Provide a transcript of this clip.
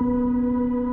うん。